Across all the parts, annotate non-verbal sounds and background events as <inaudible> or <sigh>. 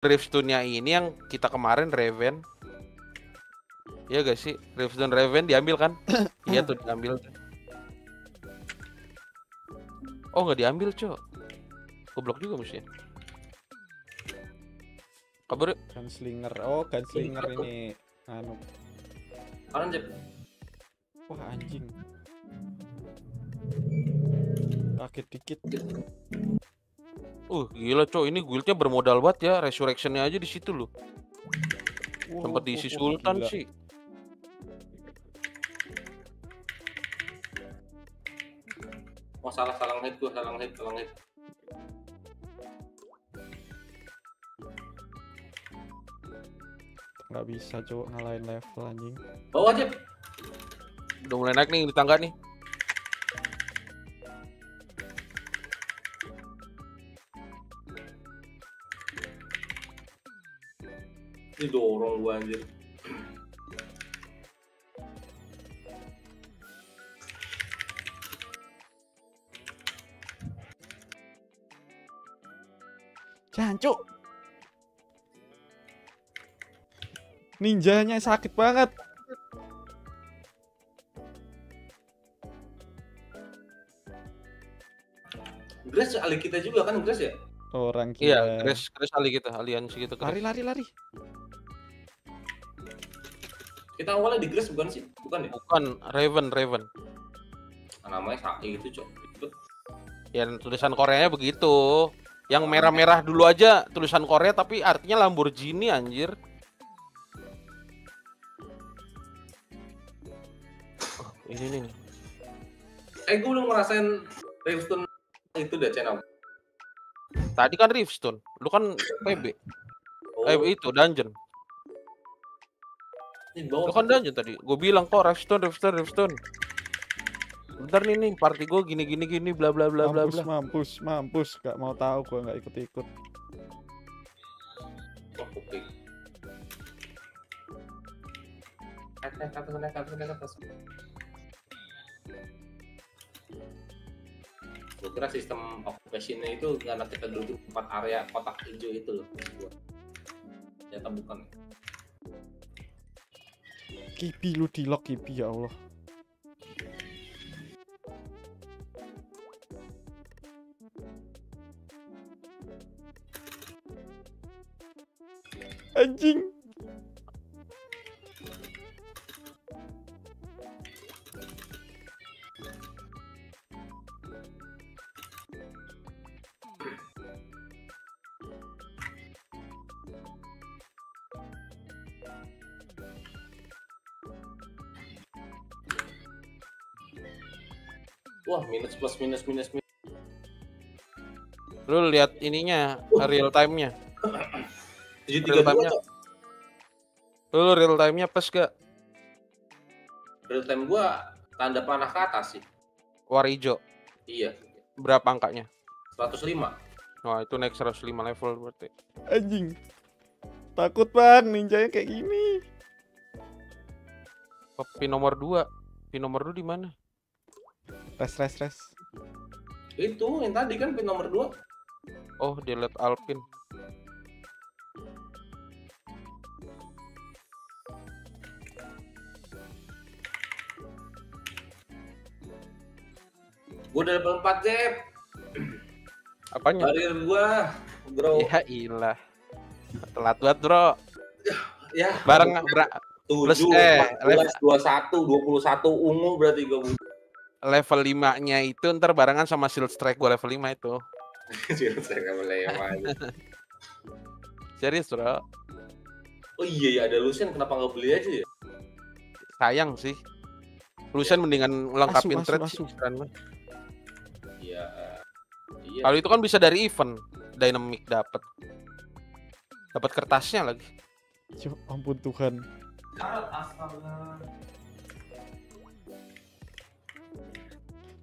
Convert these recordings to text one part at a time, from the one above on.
Riftstone-nya ini yang kita kemarin Raven. Iya gak sih? Riftstone Raven diambil kan? <coughs> iya tuh diambil. Oh nggak diambil cok. Goblok juga mesti. Kabur yuk. Gunslinger. Oh, gunslinger ini anu. Kanan Jep. Wah, anjing. Kaget dikit. Uh gila cok ini guildnya bermodal banget ya. Resurrectionnya aja di situ loh. Wah, Sempat wah, diisi wah, Sultan gila. sih. Oh salah salah hit gua, salah hit, salah hit. Nggak bisa, cowok ngalahin level anjing. Bawah Jep. Udah mulai naik nih di tangga nih. Didorong gua anjir. Jancuk. Ninjanya sakit banget. Grace ali kita juga kan Grace ya? Orang Iya, gila. Grace Grace ali kita, aliansi kita. Grace. Lari lari lari. Kita awalnya di Grace bukan sih? Bukan ya? Bukan Raven, Raven. Namanya Saki itu, Cok. Itu Ya tulisan Koreanya begitu. Yang merah-merah dulu aja tulisan Korea tapi artinya Lamborghini anjir. Oh, ini nih. Eh, gue belum ngerasain Rivestone itu deh channel. Tadi kan Riftstone, lu kan PB. Oh, Eh itu dungeon. Lu kan dungeon tadi. Gue bilang kok Riftstone, Riftstone, Riftstone. Bentar nih nih, party gue gini gini gini bla bla bla bla mampus bla. mampus mampus. Gak mau tahu gua nggak ikut ikut. Oke. Naik, naik, atas, naik, atas, naik, atas. Gue kira sistem occupation-nya itu karena kita duduk di tempat area kotak hijau itu loh. Ternyata bukan. Kipi lu di lock kipi ya Allah. Anjing. Wah, minus plus minus minus minus. Lu lihat ininya real time-nya. Tujuh Real tiga dua time-nya. Lu real time-nya pas gak? Real time gua tanda panah ke atas sih. War ijo. Iya, Berapa angkanya? 105. Wah, itu naik 105 level berarti. Anjing. Takut bang ninjanya kayak gini. Oh, Pin nomor 2. Pin nomor 2 di mana? Res res res. Itu yang tadi kan pin nomor 2. Oh, delete Alpin. Gua udah level 4, Jep. Apanya? Karir gua, bro. Ya ilah. Telat banget, Bro. Ya, Bareng bra- 7, plus, eh, 14, 21, 21 ungu berarti gua level 5-nya itu ntar barengan sama Shield Strike gua level 5 itu. Saya nggak boleh emang. Serius, Bro. Oh iya ya ada Lucian kenapa nggak beli aja ya? Sayang sih. Lucian mendingan lengkapin trade sih. keren banget. Iya. Iya. Kalau itu kan bisa dari event dynamic dapat. Dapat kertasnya lagi. Ya ampun Tuhan.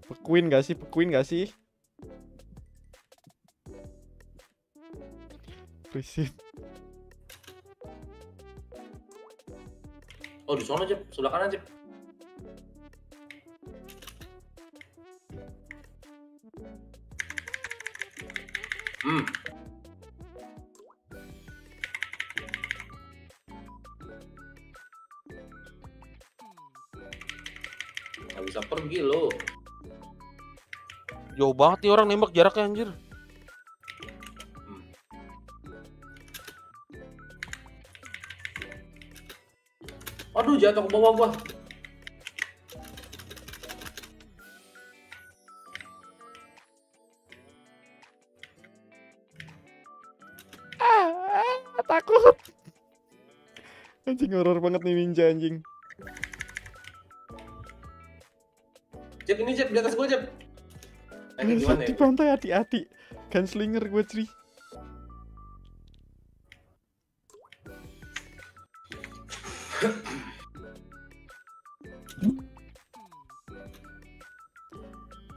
Pekuin gak sih? Pekuin gak sih? Prisit. Oh di sana aja, sebelah kanan aja. Hmm. Gak bisa pergi loh. Jauh banget nih orang nembak jaraknya anjir. Aduh jatuh ke bawah gua. Ah, ah, takut. Anjing horor banget nih ninja anjing. Jep ini Jep di atas gua Jep. Gimana ya? dibantai hati-hati. Gunslinger gue.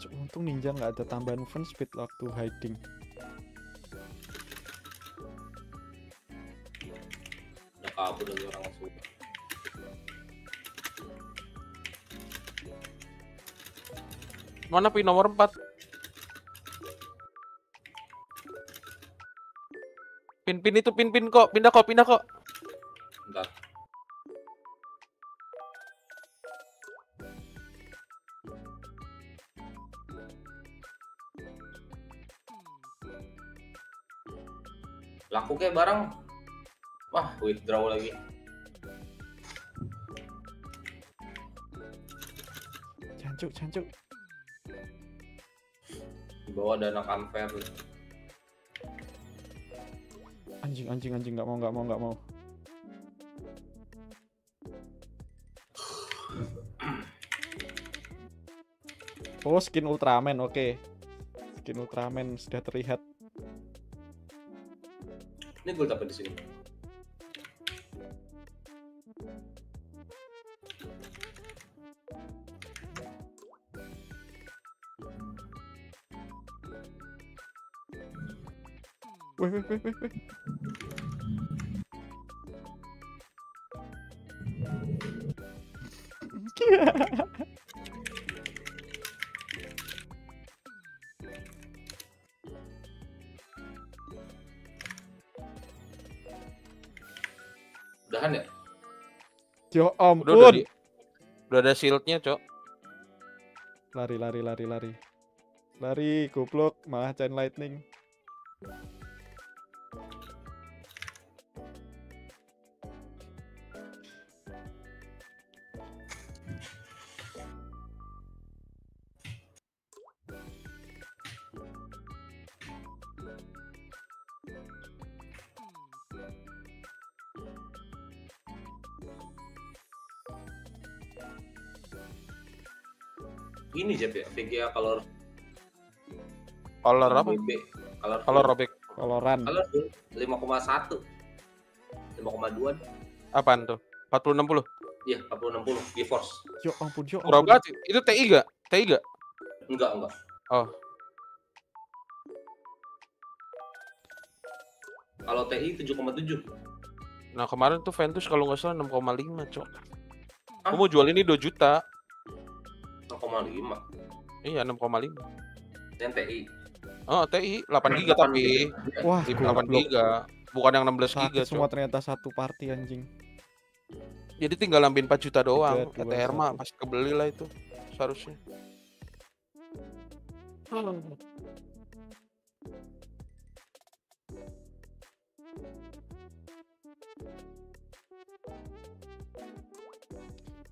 Cuk, Untung ninja nggak ada tambahan movement speed waktu hiding. Udah kabur dari orang langsung. Mana pin nomor 4? Pin pin itu pin pin kok, pindah kok, pindah kok. Bentar. Laku kayak barang. Wah, withdraw lagi. Cancuk, cancuk. Di bawah dana unfair. Anjing, anjing, anjing nggak mau, nggak mau, nggak mau. Oh, skin Ultraman, oke. Skin Ultraman sudah terlihat. Ini gue dapat di sini. Weh, weh, weh, weh, weh. Udahan ya? Ya Udah udah, ampun. di- udah ada shieldnya, Cok. Lari, lari, lari, lari. Lari, goblok, malah chain lightning. Ini Jep ya, VGA color Color apa? Color Color robek. Koloran. color 5,1. 5,2. Apaan tuh? 40 60. Iya, 40 60 GeForce. Ya ampun, ya ampun. banget. sih. Itu TI gak? TI gak? Enggak, enggak. Oh. Kalau TI 7,7. Nah, kemarin tuh Ventus kalau nggak salah 6,5, Cok. Hah? Gua mau jual ini 2 juta. 0,5. Iya, 6,5. Yang TI. Oh, TI 8 giga tapi Wah, 8 goblok. giga. Bukan yang 16 giga, Sakit semua Cok. ternyata satu party anjing. Jadi tinggal ambil 4 juta doang. ETR mah pasti kebeli lah itu. Seharusnya.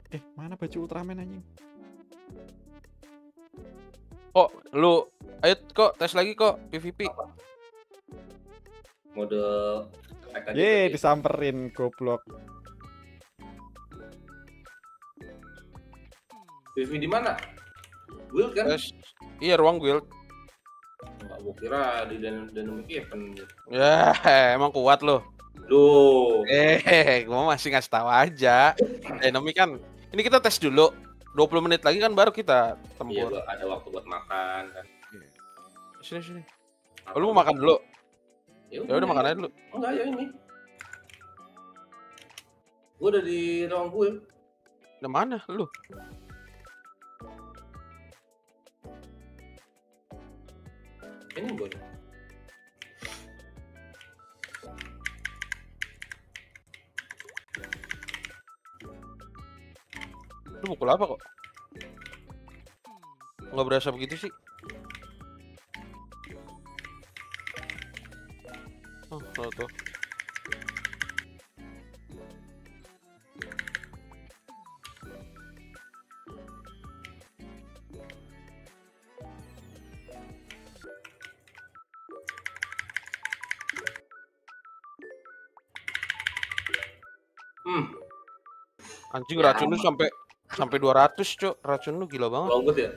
Eh, mana baju Ultraman anjing? Lu ayo kok tes lagi kok PVP. Mode attack aja. Ye, disamperin goblok. PV di mana? Will kan? Tes. Iya, ruang guild. Enggak, gua kira di Dan- Dynamic Event. Ya, <laughs> emang kuat loh. Loh, Eh, <laughs> gua masih ngasih tahu aja. Dynamic kan. Ini kita tes dulu. 20 menit lagi kan baru kita iya tempur. gua ada waktu makan kan. Sini sini. Oh, lu mau makan dulu? Ya Ya udah makan aja dulu. Enggak ya ini. Gua udah di ruang gue. Di mana lu? Ini gue. Lu pukul apa kok? Nggak berasa begitu sih? Oh, tuh, tuh. Hmm, Anjing racun lu sampai sampai 200, Cok. Racun lu gila banget. bagus ya.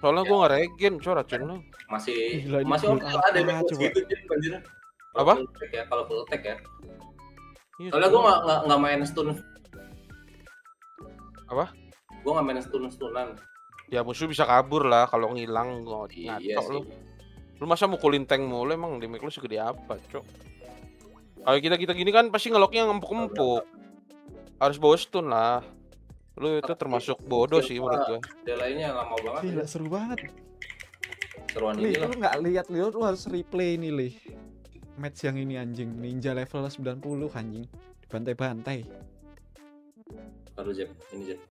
Soalnya gua nggak regen, Cok, racun lu. Masih Gila, masih oke lah apa, damage coba? gitu Jin, anjir. Kalau Apa? ya, kalau full attack ya. Iya, Soalnya gue nggak nggak main stun. Apa? Gue nggak main stun stunan. Ya musuh bisa kabur lah kalau ngilang gua Iya lu. Lu masa mukulin tank mulu emang damage lu segede apa, Cok? Kalau kita kita gini kan pasti ngeloknya ngempuk-ngempuk. Harus bawa stun lah. Lu itu termasuk bodoh sih menurut gua. Dia lainnya lama banget. Gila seru banget. Seruan Li, ini lu nggak lihat lihat lu harus replay ini li. Match yang ini anjing, ninja level 90 anjing. Bantai-bantai. Baru Jeb, ini Jeb.